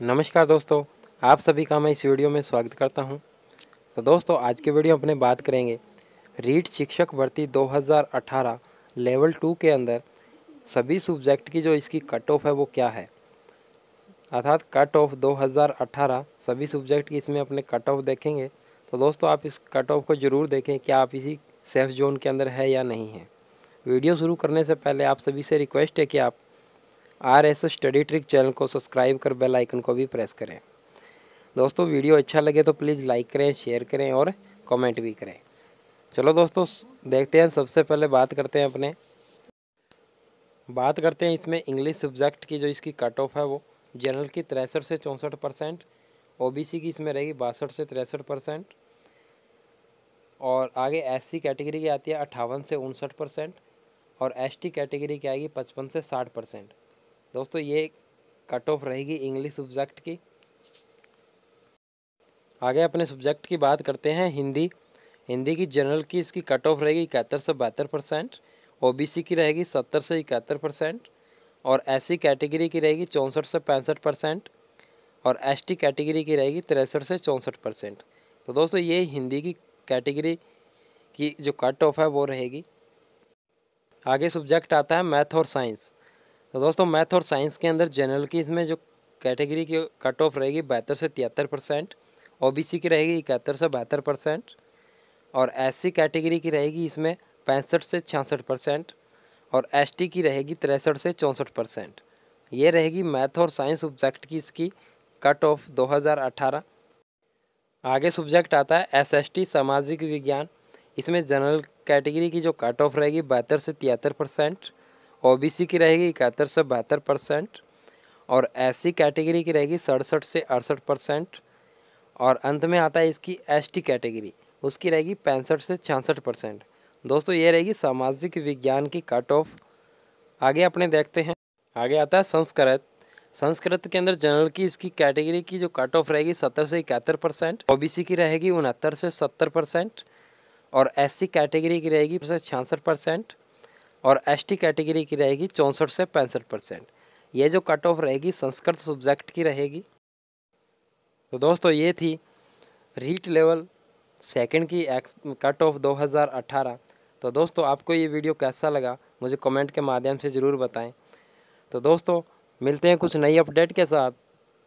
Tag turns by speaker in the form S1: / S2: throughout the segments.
S1: नमस्कार दोस्तों, आप सभी का मैं इस वीडियो में स्वागत करता हूँ। तो दोस्तों, आज के वीडियो अपने बात करेंगे। रीट शिक्षक भर्ती 2018 लेवल टू के अंदर सभी सब्जेक्ट की जो इसकी कट ऑफ़ है वो क्या है? अर्थात कट ऑफ़ 2018 सभी सब्जेक्ट की इसमें अपने कट ऑफ़ देखेंगे। तो दोस्तों, आप इस कट ऑफ़ को ज़रूर देखें, क्या आप इसी सेफ़ जोन के अंदर है या नहीं है। वीडियो शुरू करने से पहले आप सभी से रिक्वेस्ट है कि आप R S study trick channel को सब्सक्राइब कर बेल आइकन को भी प्रेस करें। दोस्तों, वीडियो अच्छा लगे तो प्लीज़ लाइक करें, शेयर करें और कमेंट भी करें। चलो दोस्तों, देखते हैं, सबसे पहले बात करते हैं अपने। बात करते हैं इसमें इंग्लिश सब्जेक्ट की, जो इसकी कट ऑफ़ है वो जनरल की तिरसठ से चौंसठ परसेंट ओ की इसमें रहेगी बासठ से तिरसठ परसेंट, और आगे एससी कैटेगरी की आती है अट्ठावन से उनसठ परसेंट, और एसटी कैटेगरी की आएगी पचपन से साठ परसेंट। दोस्तों, ये कट ऑफ़ रहेगी इंग्लिश सब्जेक्ट की। आगे अपने सब्जेक्ट की बात करते हैं, हिंदी। हिंदी की जनरल की इसकी कट ऑफ़ रहेगी इकहत्तर से बहत्तर परसेंट OBC की रहेगी सत्तर से इकहत्तर परसेंट, और एससी कैटेगरी की रहेगी चौंसठ से पैंसठ परसेंट, और एसटी कैटेगरी की रहेगी तिरसठ से चौंसठ परसेंट। तो दोस्तों, ये हिंदी की कैटेगरी की जो कट ऑफ़ है, वो रहेगी। आगे सब्जेक्ट आता है मैथ और साइंस तो दोस्तों, मैथ और साइंस के अंदर जनरल की इसमें जो कैटेगरी की कट ऑफ़ रहेगी बहत्तर से तिहत्तर परसेंट ओबीसी की रहेगी इकहत्तर से बहत्तर परसेंट और एस कैटेगरी की रहेगी इसमें पैंसठ से छियासठ परसेंट और एसटी की रहेगी तिरसठ से चौंसठ परसेंट ये रहेगी मैथ और साइंस सब्जेक्ट की इसकी कट ऑफ़ 2018 आगे सब्जेक्ट आता है एसएसटी सामाजिक विज्ञान। इसमें जनरल कैटेगरी की जो कट ऑफ़ रहेगी बहत्तर से तिहत्तर परसेंट ओबीसी की रहेगी इकहत्तर से बहत्तर परसेंट और एससी कैटेगरी की रहेगी सड़सठ से अड़सठ परसेंट और अंत में आता है इसकी एसटी कैटेगरी, उसकी रहेगी पैंसठ से छियासठ परसेंट। दोस्तों, ये रहेगी सामाजिक विज्ञान की कट ऑफ़ आगे अपने देखते हैं। आगे आता है संस्कृत। संस्कृत के अंदर जनरल की इसकी कैटेगरी की जो कट ऑफ़ रहेगी सत्तर से इकहत्तर परसेंट ओ की रहेगी उनहत्तर से सत्तर परसेंट और एससी कैटेगरी की रहेगी छियासठ परसेंट। और एसटी कैटेगरी की रहेगी चौंसठ से पैंसठ परसेंट ये जो कट ऑफ़ रहेगी, संस्कृत सब्जेक्ट की रहेगी। तो दोस्तों, ये थी रीट लेवल सेकंड की एक्स कट ऑफ़ 2018 तो दोस्तों, आपको ये वीडियो कैसा लगा, मुझे कमेंट के माध्यम से ज़रूर बताएँ। तो दोस्तों, मिलते हैं कुछ नई अपडेट के साथ।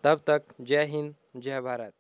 S1: तब तक जय हिंद, जय भारत।